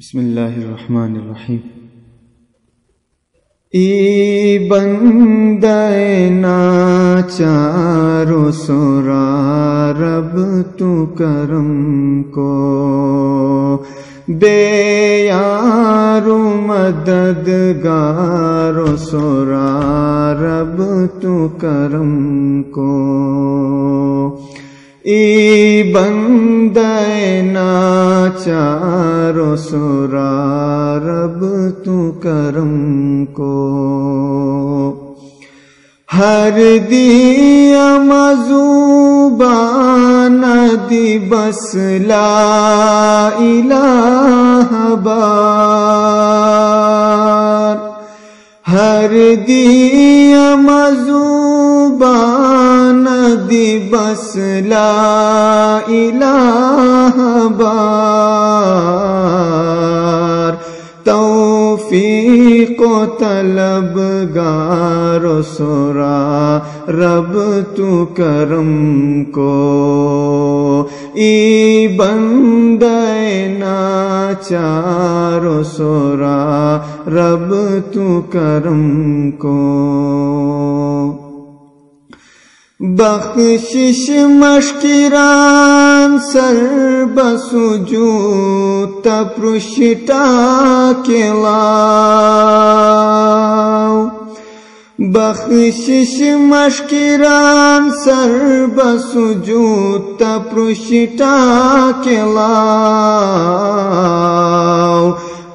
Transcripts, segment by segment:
بسم اللہ الرحمن الرحیم ای بند چارو سورا رب تو کرم کو۔ بے یارو مدد گارو سورا رب تو کرم کو۔ ای بند چارو سورا رب تو کرم کو۔ ہر دیا مزوبان دی بس لا الہ بار۔ ہر دیا مزوبان دی بس لا الہ بار۔ توفیق و طلب گار سورا رب تو کرم کو۔ ای بند چارو سورا رب تو کرم کو۔ بخشش مشکران سر بسجو تپرشتا کلاو بخشش مشکران سر بسجو تپرشتا کلاو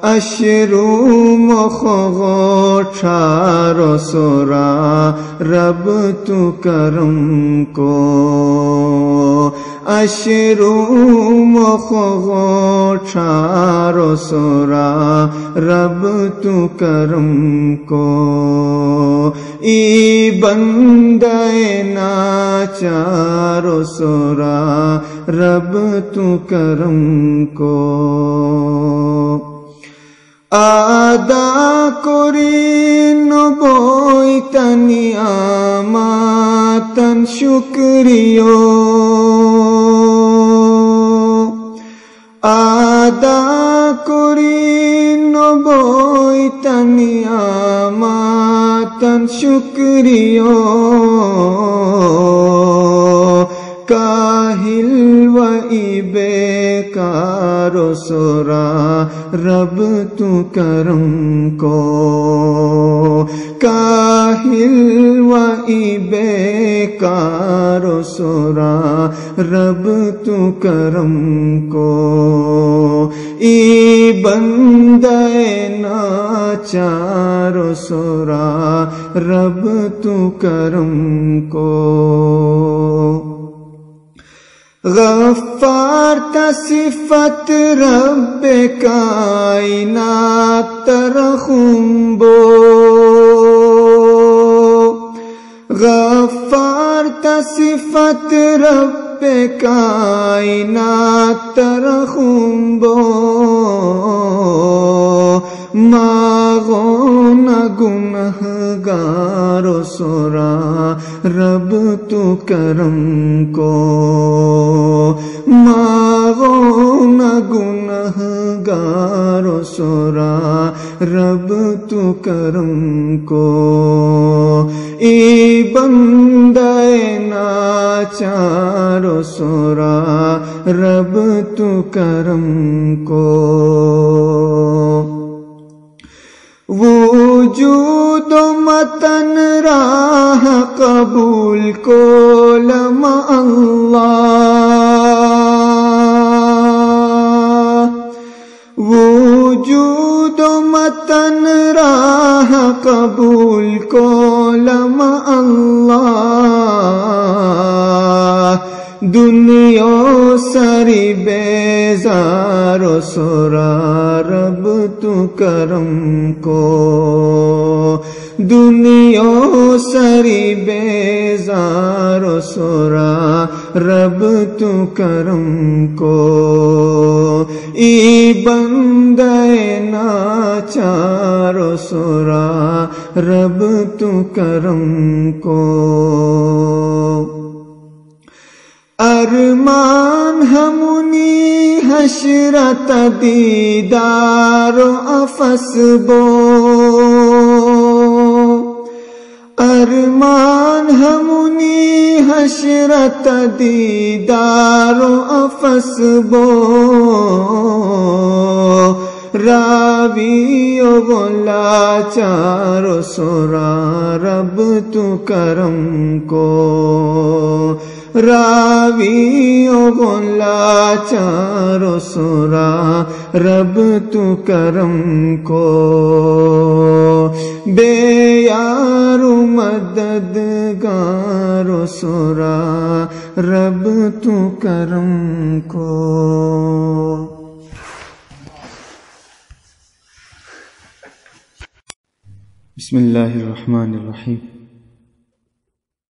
اشرو مخغو ٹھارو سورا، رب تو کرم کو۔ اشرو مخغو ٹھارو سورا، رب تو کرم کو۔ ای بند چارو سورا، رب تو کرم کو۔ আদা করি নবই তানি আমাতন শুক্রিয়। আদা করি নবই তানি আমাতন শুক্রিয়। بے سورا، رب تو کرم کو۔ کاہل و بے کارو سورا، رب تو کرم کو۔ ای بند چارو سورا، رب تو کرم کو۔ غفار تصفت رب کائنات ترخم بو غفار تصفت رب کائنات ترخم بو ماغون گنہ گارو سورا رب تو کرم کو ماغون گنہ گارو سورا، رب تو کرم کو۔ ای بند چارو سورا، رب تو کرم کو۔ وجود متن راہ قبول کو لم اللہ۔ وجود متن راہ قبول کو لم اللہ۔ دنیا سری بیزار سورا رب تو کرم کو دنیا سری بیزار سورا رب تو کرم کو ای بند چارو سورا رب تو کرم کو ارمان ہمنی حشرت دیدار و افس بو۔ ارمان ہمنی حشرت دیدار و افس بو۔ راوی و بولا چارو سورا رب تو کرم کو۔ راوی أو بولا چارو سورا رب تو کرم کو بے یارو مدد گارو سورا رب تو کرم کو بسم اللہ الرحمن الرحیم